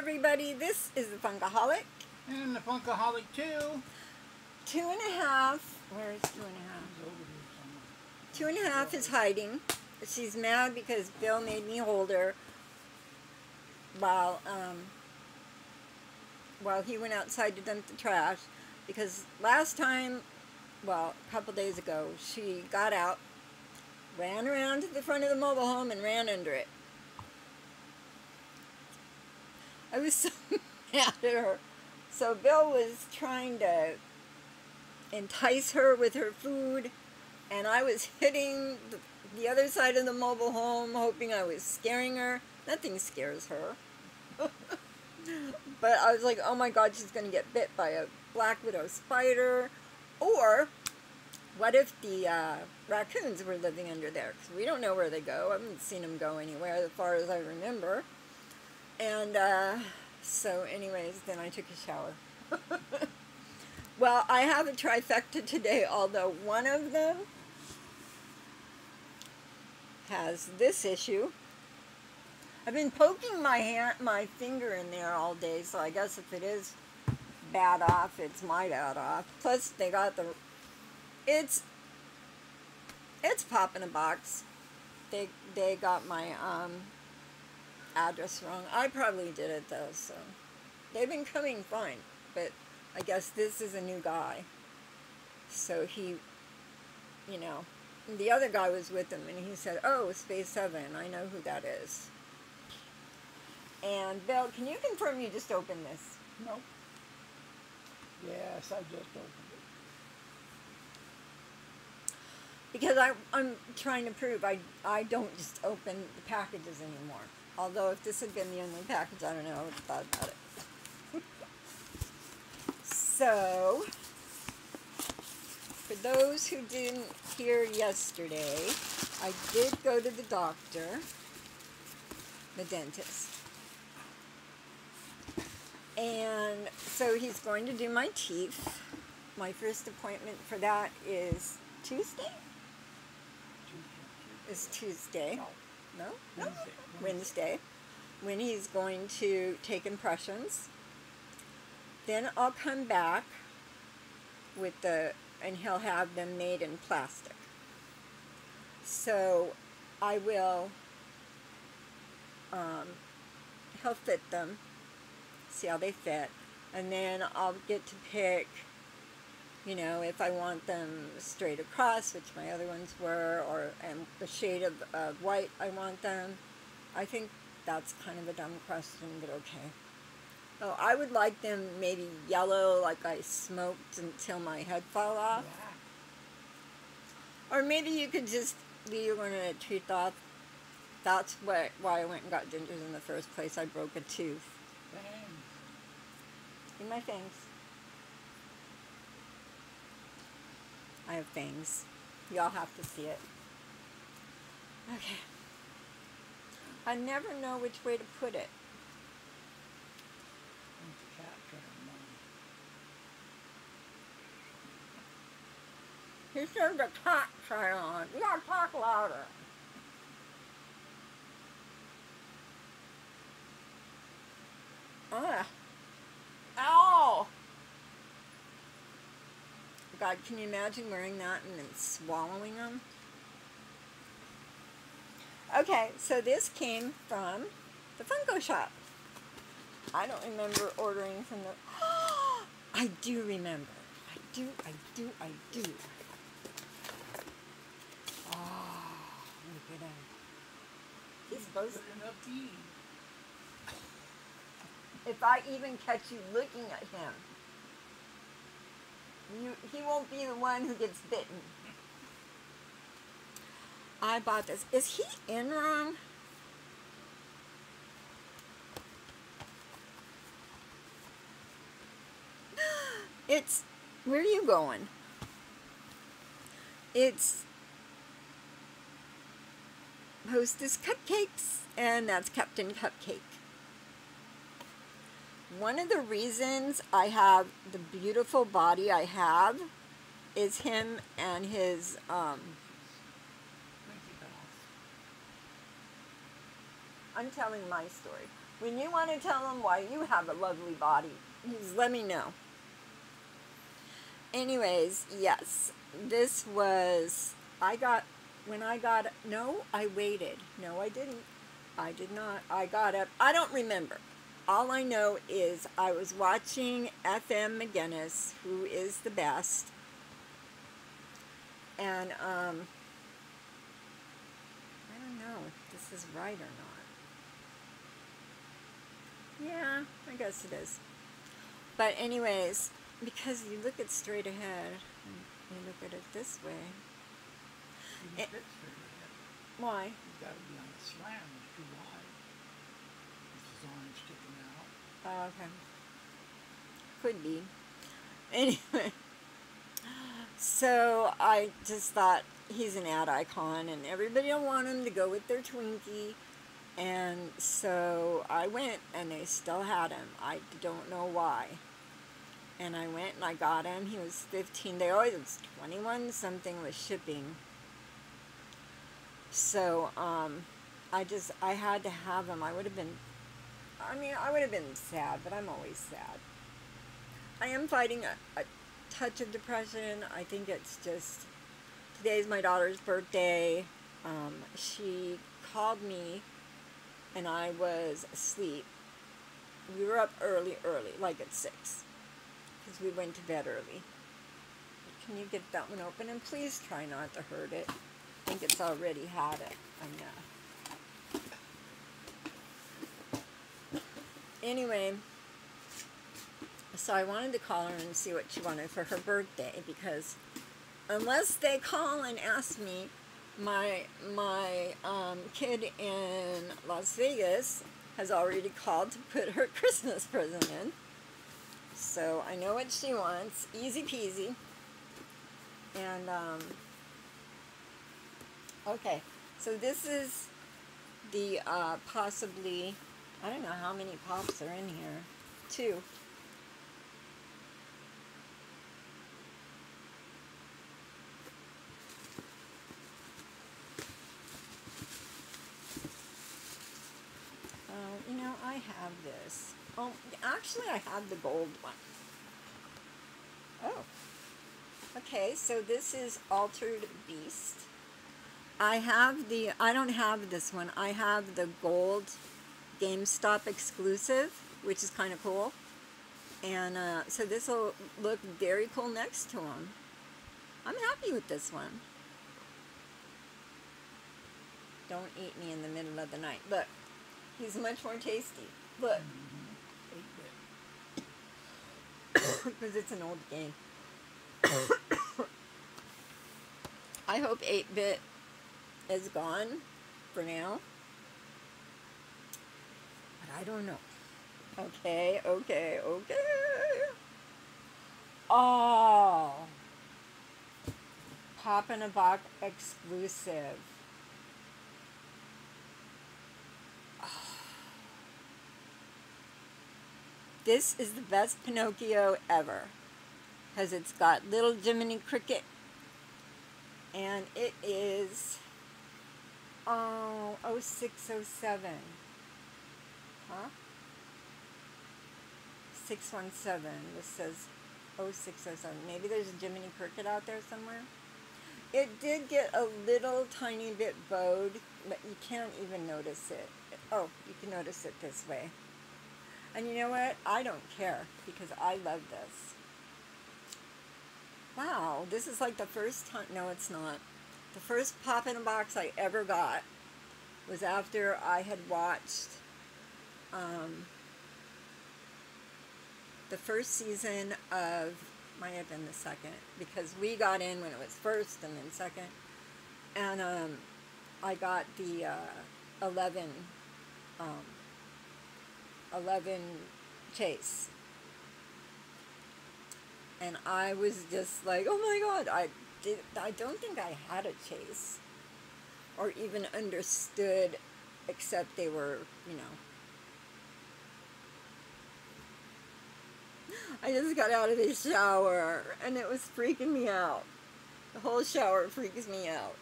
everybody. This is the Funkoholic. And the Funkoholic too. Two and a half. Where is two and a half? He's over here somewhere. Two and a half is hiding. She's mad because Bill made me hold her while um, while he went outside to dump the trash. Because last time, well, a couple days ago, she got out, ran around to the front of the mobile home, and ran under it. I was so mad at her. So Bill was trying to entice her with her food, and I was hitting the, the other side of the mobile home, hoping I was scaring her. Nothing scares her. but I was like, oh my god, she's going to get bit by a black widow spider. Or, what if the uh, raccoons were living under there? Because we don't know where they go. I haven't seen them go anywhere as far as I remember. And uh, so, anyways, then I took a shower. well, I have a trifecta today, although one of them has this issue. I've been poking my hand, my finger in there all day, so I guess if it is bad off, it's my bad off. Plus, they got the, it's, it's pop in a box. They they got my um, address wrong. I probably did it though, so they've been coming fine. But I guess this is a new guy, so he, you know, the other guy was with him, and he said, "Oh, Space Seven, I know who that is." And Bill, can you confirm you just opened this? Nope. Yes, I just opened it. Because I, I'm trying to prove I, I don't just open the packages anymore. Although if this had been the only package, I don't know, I would have thought about it. so, for those who didn't hear yesterday, I did go to the doctor, the dentist. And so he's going to do my teeth. My first appointment for that is Tuesday? Is Tuesday. No, No? Wednesday. Wednesday. When he's going to take impressions. Then I'll come back with the, and he'll have them made in plastic. So I will, um, he'll fit them, see how they fit, and then I'll get to pick, you know, if I want them straight across, which my other ones were, or and the shade of, of white I want them. I think that's kind of a dumb question, but okay. Oh, I would like them maybe yellow, like I smoked until my head fell off. Yeah. Or maybe you could just leave one of the tooth off. That's what why I went and got dentures in the first place. I broke a tooth Thanks. in my fangs. I have fangs. Y'all have to see it. Okay. I never know which way to put it. He said the cat try on. You gotta talk louder. Ah. Ow! God, can you imagine wearing that and then swallowing them? Okay, so this came from the Funko shop. I don't remember ordering from the. I do remember. I do, I do, I do. Oh, look at him. He's supposed to if I even catch you looking at him, you, he won't be the one who gets bitten. I bought this. Is he in wrong? It's, where are you going? It's Hostess Cupcakes, and that's Captain Cupcake. One of the reasons I have the beautiful body I have is him and his um, Thank you, Beth. I'm telling my story. When you want to tell them why you have a lovely body, just let me know. Anyways, yes, this was, I got, when I got, no, I waited. No, I didn't. I did not. I got up, I don't remember. All I know is I was watching FM McGinnis, who is the best, and um, I don't know if this is right or not. Yeah, I guess it is. But anyways, because you look it straight ahead, and you look at it this way. It-. Why? You've got to be on a it's too wide. This is sticking out. Oh, okay. Could be. Anyway, so I just thought he's an ad icon, and everybody will want him to go with their Twinkie. And so I went, and they still had him. I don't know why. And I went and I got him. He was 15. They always, was 21 something with shipping. So um, I just, I had to have him. I would have been I mean, I would have been sad, but I'm always sad. I am fighting a, a touch of depression. I think it's just today's my daughter's birthday. Um, she called me, and I was asleep. We were up early, early, like at six, because we went to bed early. Can you get that one open? And please try not to hurt it. I think it's already had it. Know. anyway, so I wanted to call her and see what she wanted for her birthday because unless they call and ask me, my my um, kid in Las Vegas has already called to put her Christmas present in. So I know what she wants, easy peasy. And um, okay, so this is the uh, possibly I don't know how many pops are in here. Two. Uh, you know, I have this. Oh, actually, I have the gold one. Oh. Okay, so this is Altered Beast. I have the, I don't have this one. I have the gold GameStop exclusive, which is kind of cool. And uh, so this will look very cool next to him. I'm happy with this one. Don't eat me in the middle of the night. Look, he's much more tasty. Bit. because it's an old game. I hope 8 bit is gone for now. But I don't know. Okay, okay, okay. Oh. Pop in a box exclusive. This is the best Pinocchio ever. Because it's got little Jiminy Cricket. And it is. Oh, 0607. Huh? 617. This says 0607. Maybe there's a Jiminy Cricket out there somewhere. It did get a little tiny bit bowed, but you can't even notice it. Oh, you can notice it this way. And you know what? I don't care because I love this. Wow, this is like the first time. No, it's not. The first pop in a box I ever got was after I had watched um, the first season of, might have been the second, because we got in when it was first and then second. And um, I got the uh, 11, um, 11 chase. And I was just like, oh my god, I did I don't think I had a chase or even understood except they were, you know. I just got out of the shower and it was freaking me out. The whole shower freaks me out.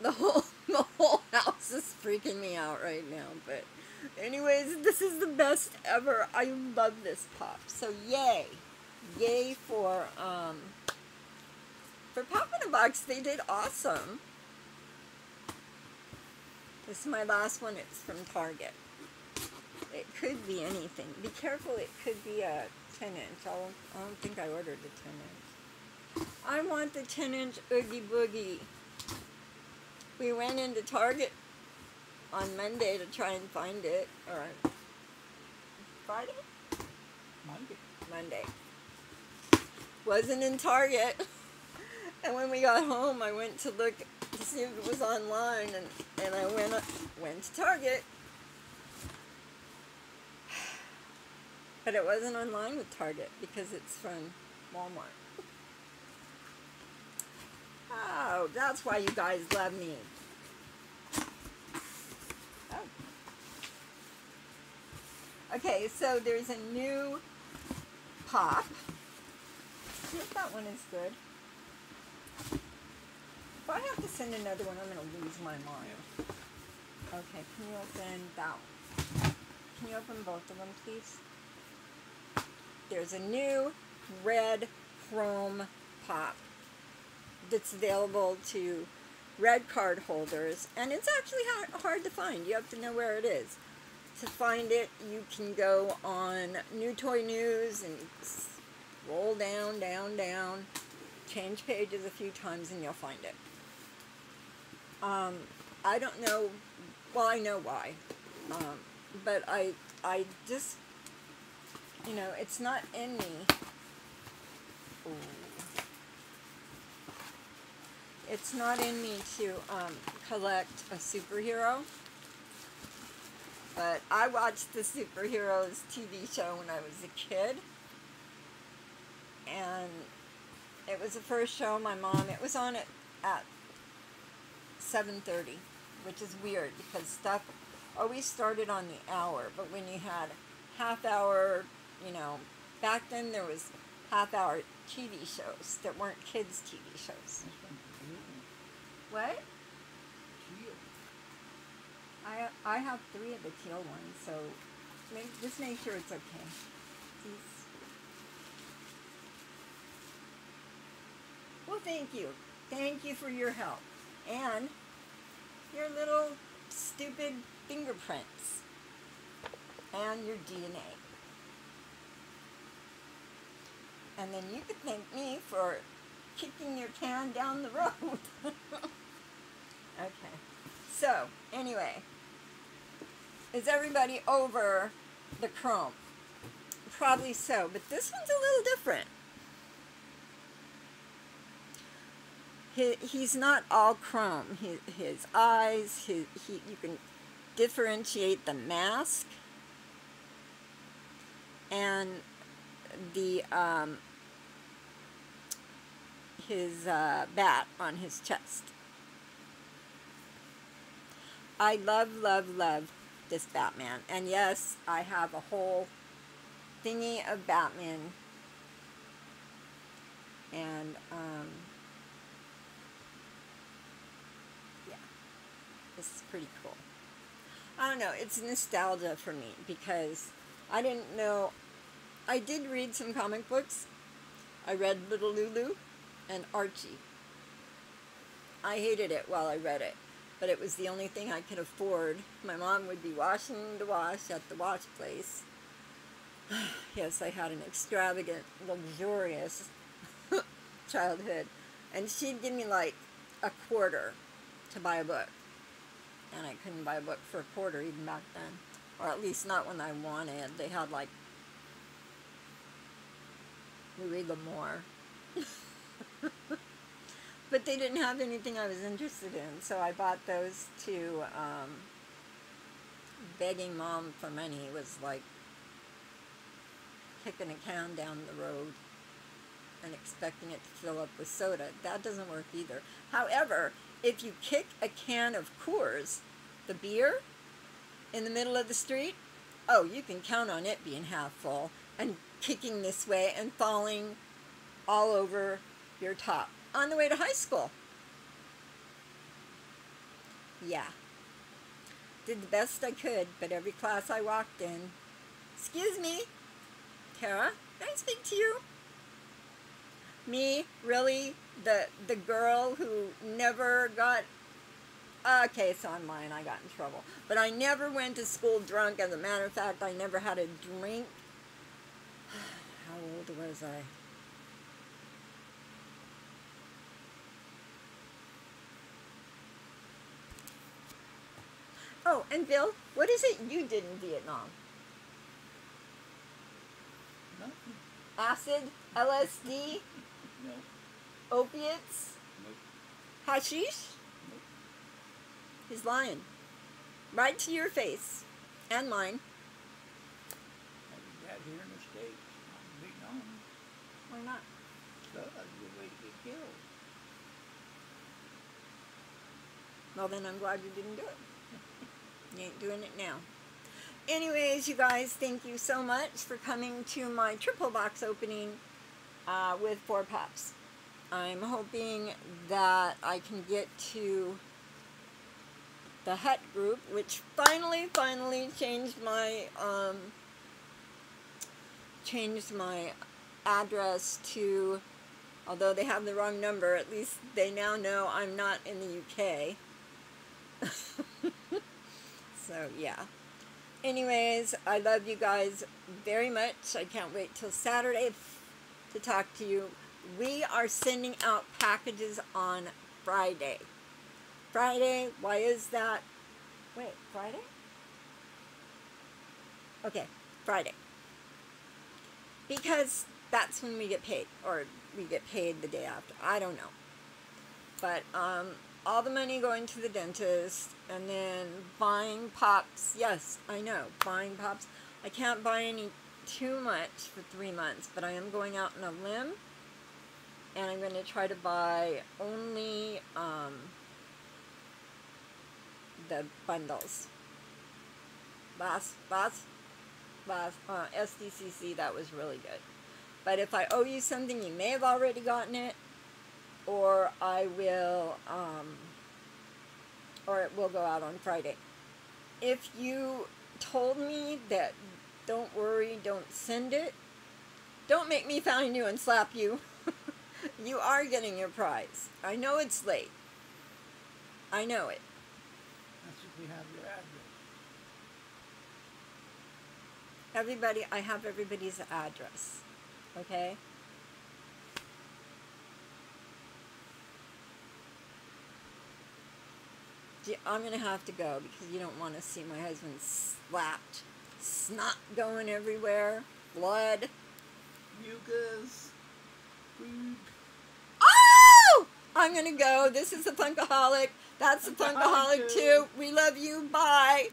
The whole the whole house is freaking me out right now, but Anyways, this is the best ever. I love this pop. So yay. Yay for um for Pop in a Box. They did awesome. This is my last one. It's from Target. It could be anything. Be careful. It could be a 10 inch. I'll, I don't think I ordered a 10 inch. I want the 10 inch Oogie Boogie. We went into Target on Monday to try and find it. Or Friday? Monday. Monday. Wasn't in Target. And when we got home, I went to look to see if it was online, and, and I went went to Target. But it wasn't online with Target because it's from Walmart. Oh, that's why you guys love me. Okay, so there's a new pop. That one is good. If I have to send another one, I'm going to lose my mind. Okay, can you open that one? Can you open both of them, please? There's a new red chrome pop that's available to red card holders, and it's actually hard, hard to find. You have to know where it is. To find it, you can go on New Toy News and roll down, down, down, change pages a few times, and you'll find it. Um, I don't know. Well, I know why, um, but I I just you know it's not in me. Ooh. It's not in me to um, collect a superhero, but I watched the superheroes TV show when I was a kid, and it was the first show my mom. It was on it at 7.30, which is weird because stuff always started on the hour. But when you had half hour, you know, back then there was half hour TV shows that weren't kids' TV shows. This one's blue. What? Teal. I I have three of the teal ones, so make, just make sure it's okay. Well, thank you. Thank you for your help. And your little stupid fingerprints. And your DNA. And then you could thank me for kicking your can down the road. okay. So, anyway, is everybody over the chrome? Probably so, but this one's a little different. He, he's not all chrome. His, his eyes, his, he, you can differentiate the mask and the um, his uh, bat on his chest. I love, love, love this Batman. And yes, I have a whole thingy of Batman. And, um, yeah, this is pretty cool. I don't know, it's nostalgia for me because I didn't know, I did read some comic books. I read Little Lulu and Archie. I hated it while I read it but it was the only thing I could afford. My mom would be washing the wash at the wash place. yes, I had an extravagant, luxurious childhood. And she'd give me like a quarter to buy a book. And I couldn't buy a book for a quarter even back then. Or at least not when I wanted. They had like Louis L'Amour. but they didn't have anything I was interested in, so I bought those two. Um, begging mom for money was like kicking a can down the road and expecting it to fill up with soda. That doesn't work either. However, if you kick a can of Coors, the beer, in the middle of the street, oh, you can count on it being half full and kicking this way and falling all over your top on the way to high school. Yeah. did the best I could, but every class I walked in, excuse me, Kara, can I speak to you? Me, really, the the girl who never got okay, it's on mine, I got in trouble. But I never went to school drunk. As a matter of fact, I never had a drink. How old was I? Oh, and Bill, what is it you did in Vietnam? Nothing. Acid, LSD, No. opiates, Nope. hashish? Nope. He's lying. Right to your face. And mine. I did that here in the States, not in Vietnam. Why not? A good way to get killed. Well, then I'm glad you didn't do it. You ain't doing it now. Anyways, you guys, thank you so much for coming to my triple box opening uh, with four pops. I'm hoping that I can get to the Hut group, which finally, finally changed my um, changed my address to. Although they have the wrong number, at least they now know I'm not in the UK. so yeah. Anyways, I love you guys very much. I can't wait till Saturday to talk to you. We are sending out packages on Friday. Friday, why is that? Wait, Friday? Okay, Friday. Because that's when we get paid, or we get paid the day after. I don't know. But um, all the money going to the dentist, and then buying pops. Yes, I know, buying pops. I can't buy any too much for three months, but I am going out on a limb, and I'm going to try to buy only um, the bundles. Last, last, last uh, SDCC, that was really good. But if I owe you something, you may have already gotten it, or I will, um, or it will go out on Friday. If you told me that don't worry, don't send it, don't make me find you and slap you. you are getting your prize. I know it's late. I know it. That's if we have your address. Everybody, I have everybody's address. Okay? I'm going to have to go because you don't want to see my husband slapped. Snot going everywhere. Blood. Mucus. Food. Oh! I'm going to go. This is the Funkoholic. That's the Funkoholic too. We love you. Bye.